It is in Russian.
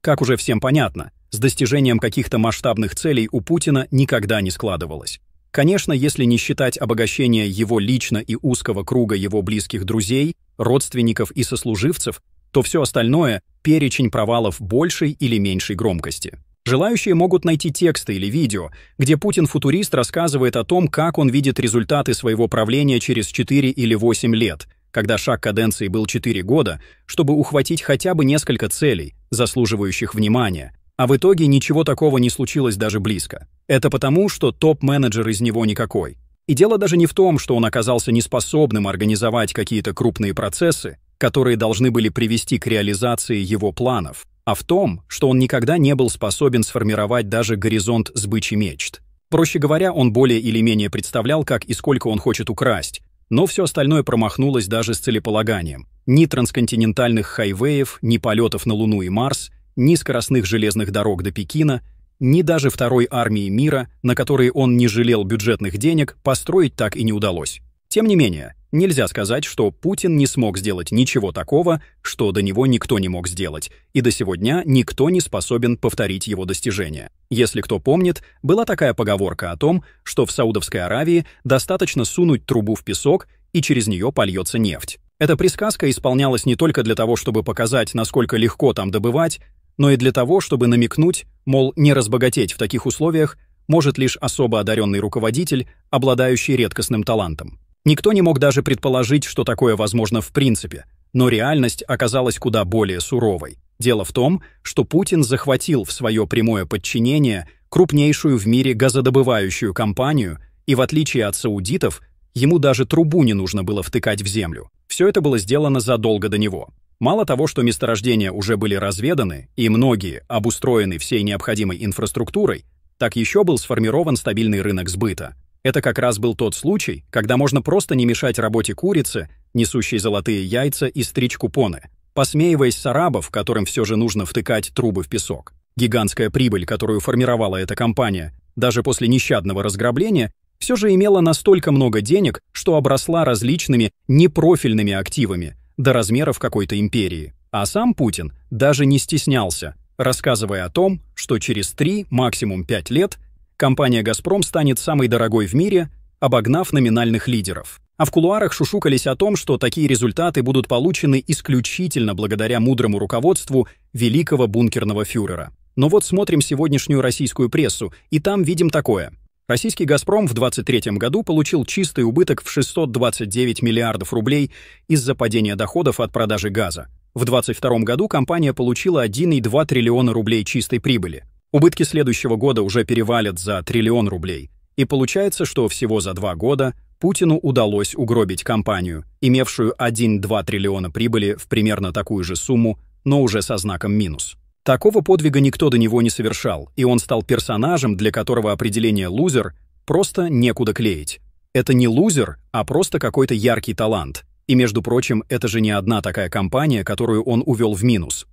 Как уже всем понятно, с достижением каких-то масштабных целей у Путина никогда не складывалось. Конечно, если не считать обогащение его лично и узкого круга его близких друзей, родственников и сослуживцев, то все остальное – перечень провалов большей или меньшей громкости. Желающие могут найти тексты или видео, где Путин-футурист рассказывает о том, как он видит результаты своего правления через 4 или 8 лет, когда шаг каденции был 4 года, чтобы ухватить хотя бы несколько целей, заслуживающих внимания, а в итоге ничего такого не случилось даже близко. Это потому, что топ-менеджер из него никакой. И дело даже не в том, что он оказался неспособным организовать какие-то крупные процессы, которые должны были привести к реализации его планов, а в том, что он никогда не был способен сформировать даже горизонт сбычи мечт. Проще говоря, он более или менее представлял, как и сколько он хочет украсть, но все остальное промахнулось даже с целеполаганием. Ни трансконтинентальных хайвеев, ни полетов на Луну и Марс, ни скоростных железных дорог до Пекина, ни даже второй армии мира, на которые он не жалел бюджетных денег, построить так и не удалось. Тем не менее, Нельзя сказать, что Путин не смог сделать ничего такого, что до него никто не мог сделать, и до сегодня никто не способен повторить его достижения. Если кто помнит, была такая поговорка о том, что в Саудовской Аравии достаточно сунуть трубу в песок, и через нее польется нефть. Эта присказка исполнялась не только для того, чтобы показать, насколько легко там добывать, но и для того, чтобы намекнуть, мол, не разбогатеть в таких условиях может лишь особо одаренный руководитель, обладающий редкостным талантом. Никто не мог даже предположить, что такое возможно в принципе, но реальность оказалась куда более суровой. Дело в том, что Путин захватил в свое прямое подчинение крупнейшую в мире газодобывающую компанию, и в отличие от саудитов, ему даже трубу не нужно было втыкать в землю. Все это было сделано задолго до него. Мало того, что месторождения уже были разведаны, и многие обустроены всей необходимой инфраструктурой, так еще был сформирован стабильный рынок сбыта. Это как раз был тот случай, когда можно просто не мешать работе курицы, несущей золотые яйца и стричь купоны, посмеиваясь с арабов, которым все же нужно втыкать трубы в песок. Гигантская прибыль, которую формировала эта компания, даже после нещадного разграбления, все же имела настолько много денег, что обросла различными непрофильными активами до размеров какой-то империи. А сам Путин даже не стеснялся, рассказывая о том, что через 3, максимум 5 лет компания «Газпром» станет самой дорогой в мире, обогнав номинальных лидеров. А в кулуарах шушукались о том, что такие результаты будут получены исключительно благодаря мудрому руководству великого бункерного фюрера. Но вот смотрим сегодняшнюю российскую прессу, и там видим такое. Российский «Газпром» в 2023 году получил чистый убыток в 629 миллиардов рублей из-за падения доходов от продажи газа. В 2022 году компания получила 1,2 триллиона рублей чистой прибыли. Убытки следующего года уже перевалят за триллион рублей. И получается, что всего за два года Путину удалось угробить компанию, имевшую 1-2 триллиона прибыли в примерно такую же сумму, но уже со знаком минус. Такого подвига никто до него не совершал, и он стал персонажем, для которого определение «лузер» просто некуда клеить. Это не лузер, а просто какой-то яркий талант. И, между прочим, это же не одна такая компания, которую он увел в минус.